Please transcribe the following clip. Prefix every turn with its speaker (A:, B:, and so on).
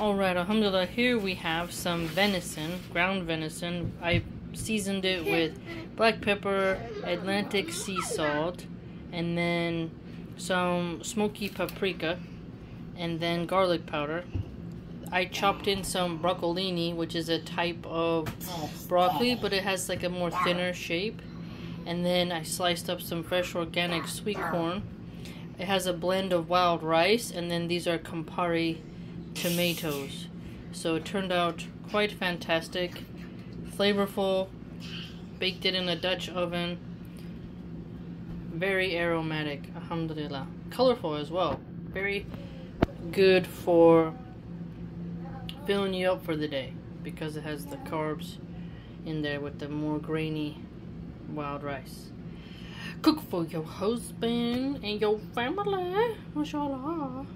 A: Alright, alhamdulillah, here we have some venison, ground venison. I seasoned it with black pepper, Atlantic sea salt, and then some smoky paprika, and then garlic powder. I chopped in some broccolini, which is a type of broccoli, but it has like a more thinner shape. And then I sliced up some fresh organic sweet corn. It has a blend of wild rice, and then these are Campari tomatoes. So it turned out quite fantastic, flavorful, baked it in a Dutch oven, very aromatic, alhamdulillah. Colorful as well, very good for filling you up for the day because it has the carbs in there with the more grainy wild rice. Cook for your husband and your family, mashallah.